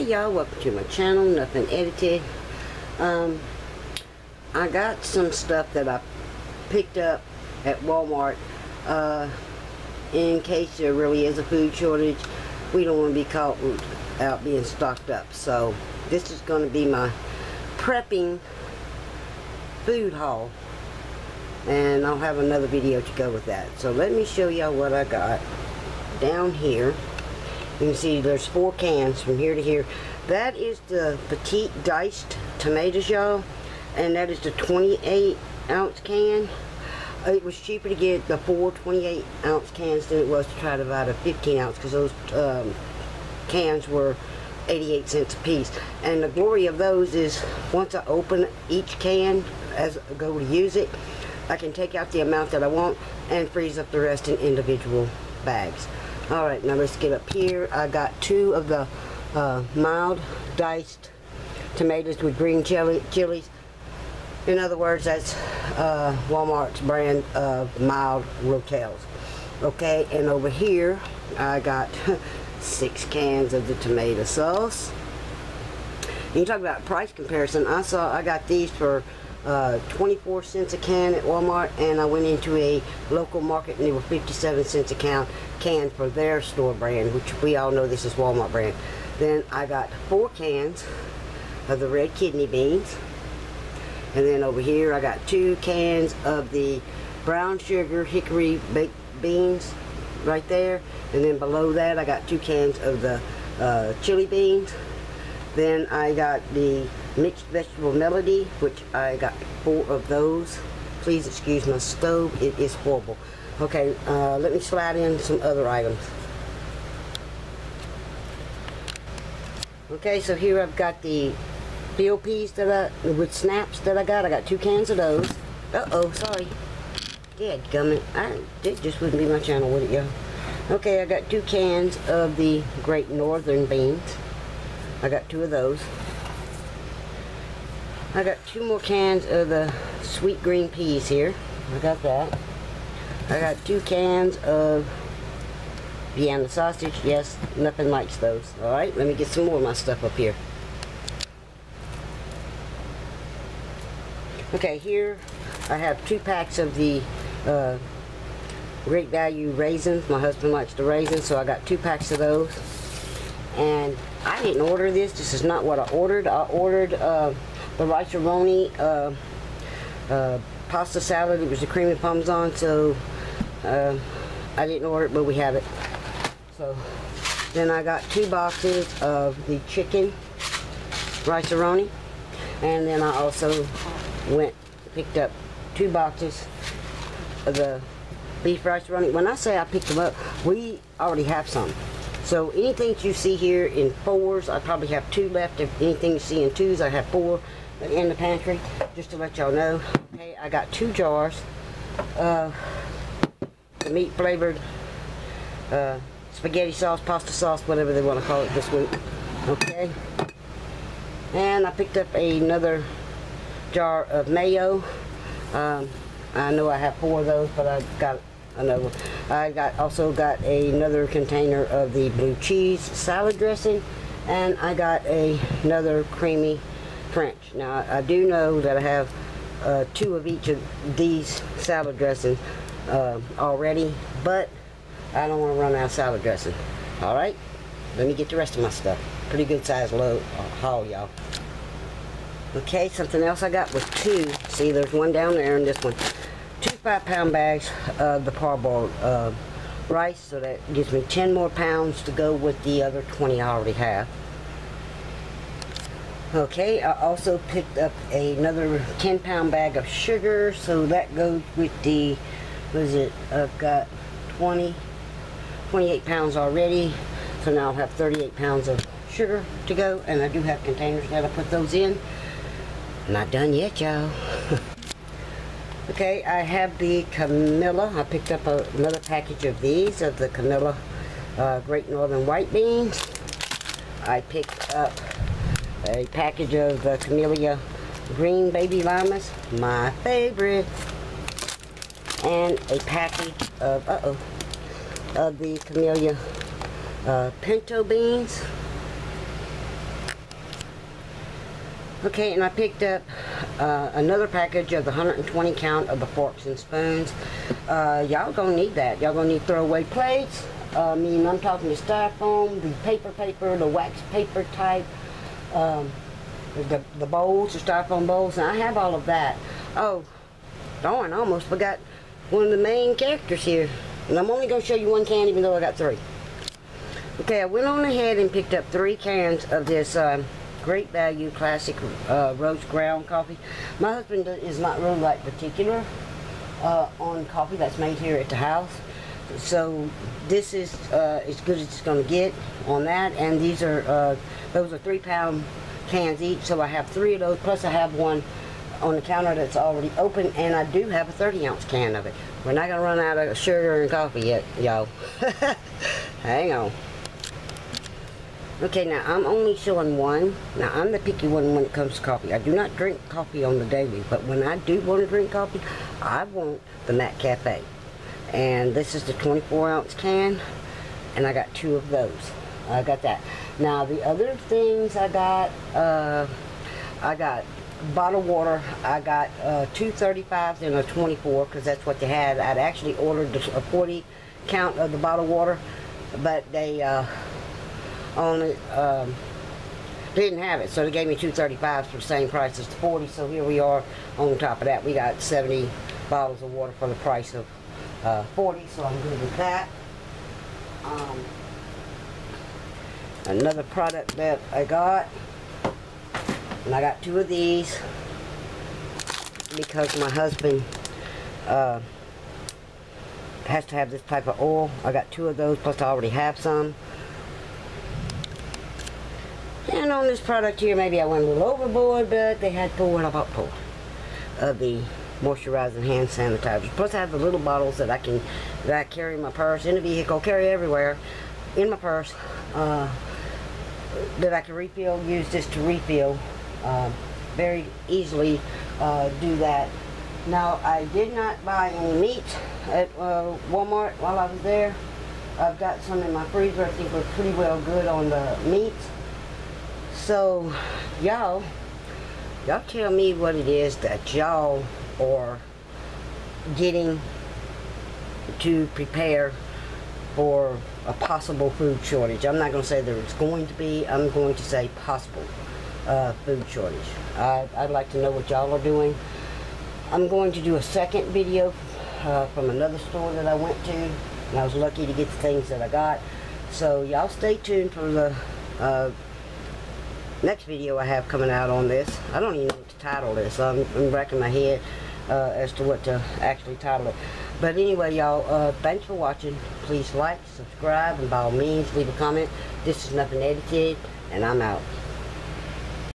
Hey y'all, welcome to my channel, Nuffin Edited. Um, I got some stuff that I picked up at Walmart uh, in case there really is a food shortage. We don't want to be caught out being stocked up. So this is going to be my prepping food haul. And I'll have another video to go with that. So let me show y'all what I got down here. You can see there's four cans from here to here. That is the petite diced tomatoes, y'all. And that is the 28 ounce can. It was cheaper to get the four 28 ounce cans than it was to try to buy the 15 ounce because those um, cans were 88 cents a piece. And the glory of those is once I open each can as I go to use it, I can take out the amount that I want and freeze up the rest in individual bags. All right, now let's get up here. I got two of the uh, mild diced tomatoes with green chili chilies. In other words, that's uh, Walmart's brand of mild rotels. Okay, and over here, I got six cans of the tomato sauce. You talk about price comparison. I saw I got these for uh, 24 cents a can at Walmart and I went into a local market and they were 57 cents a can, can for their store brand which we all know this is Walmart brand. Then I got four cans of the red kidney beans and then over here I got two cans of the brown sugar hickory baked beans right there and then below that I got two cans of the uh, chili beans then I got the mixed vegetable melody, which I got four of those. Please excuse my stove, it is horrible. Okay, uh, let me slide in some other items. Okay, so here I've got the field peas that I, with snaps that I got. I got two cans of those. Uh-oh, sorry. Dead gummit. I, it just wouldn't be my channel, would it, y'all? Okay, I got two cans of the Great Northern beans. I got two of those. I got two more cans of the sweet green peas here. I got that. I got two cans of Vienna sausage. Yes, nothing likes those. Alright, let me get some more of my stuff up here. Okay, here I have two packs of the uh, Great Value raisins. My husband likes the raisins, so I got two packs of those. And I didn't order this. This is not what I ordered. I ordered uh, the Rice-A-Roni uh, uh, pasta salad. It was the creamy parmesan, so uh, I didn't order it, but we have it. So then I got two boxes of the chicken Rice-A-Roni. And then I also went picked up two boxes of the beef Rice-A-Roni. When I say I picked them up, we already have some. So anything that you see here in fours, I probably have two left. If anything you see in twos, I have four in the pantry. Just to let y'all know. Okay, I got two jars of the meat flavored uh, spaghetti sauce, pasta sauce, whatever they want to call it this week. Okay. And I picked up another jar of mayo. Um, I know I have four of those, but I got another one. I got also got another container of the blue cheese salad dressing and I got a, another creamy French. Now I do know that I have uh, two of each of these salad dressings uh, already but I don't want to run out of salad dressing. Alright, let me get the rest of my stuff. Pretty good size load uh, haul y'all. Okay, something else I got was two. See, there's one down there and this one two five pound bags of the parboiled uh, rice so that gives me 10 more pounds to go with the other 20 I already have. Okay I also picked up another 10 pound bag of sugar so that goes with the what is it? I've got 20 28 pounds already so now I'll have 38 pounds of sugar to go and I do have containers that I put those in. Not done yet y'all Okay, I have the Camellia. I picked up a, another package of these, of the Camellia uh, Great Northern White Beans. I picked up a package of the Camellia Green Baby Limas, my favorite. And a package of, uh-oh, of the Camellia uh, Pinto Beans. Okay, and I picked up uh, another package of the 120 count of the forks and spoons. Uh, y'all gonna need that. Y'all gonna need throwaway plates. Uh, I mean, I'm talking the styrofoam, the paper paper, the wax paper type, um, the, the bowls, the styrofoam bowls, and I have all of that. Oh, darn, I almost forgot one of the main characters here. And I'm only gonna show you one can even though I got three. Okay, I went on ahead and picked up three cans of this um, great value classic uh, roast ground coffee. My husband is not really like particular uh, on coffee that's made here at the house. So this is uh, as good as it's going to get on that. And these are, uh, those are three pound cans each. So I have three of those, plus I have one on the counter that's already open. And I do have a 30 ounce can of it. We're not going to run out of sugar and coffee yet, y'all. Hang on. Okay, now I'm only showing one. Now I'm the picky one when it comes to coffee. I do not drink coffee on the daily, but when I do want to drink coffee, I want the McCafe. And this is the 24 ounce can, and I got two of those. I got that. Now the other things I got, uh, I got bottled water. I got uh, two 35s and a 24 because that's what they had. I'd actually ordered a 40 count of the bottled water, but they. Uh, only um, didn't have it, so they gave me two 35s for the same price as the 40. So here we are. On top of that, we got 70 bottles of water for the price of uh, 40. So I'm good with that. Um, another product that I got, and I got two of these because my husband uh, has to have this type of oil. I got two of those, plus I already have some. And on this product here, maybe I went a little overboard, but they had four, about four of the moisturizing hand sanitizers. Plus, I have the little bottles that I can that I carry in my purse, in the vehicle, carry everywhere, in my purse, uh, that I can refill. Use this to refill. Uh, very easily uh, do that. Now, I did not buy any meat at uh, Walmart while I was there. I've got some in my freezer. I think we're pretty well good on the meat. So, y'all, y'all tell me what it is that y'all are getting to prepare for a possible food shortage. I'm not going to say there's going to be, I'm going to say possible uh, food shortage. I, I'd like to know what y'all are doing. I'm going to do a second video uh, from another store that I went to, and I was lucky to get the things that I got. So y'all stay tuned for the uh, next video I have coming out on this. I don't even know what to title this. I'm, I'm racking my head uh, as to what to actually title it. But anyway, y'all, uh, thanks for watching. Please like, subscribe, and by all means, leave a comment. This is Nuffin Edited, and I'm out.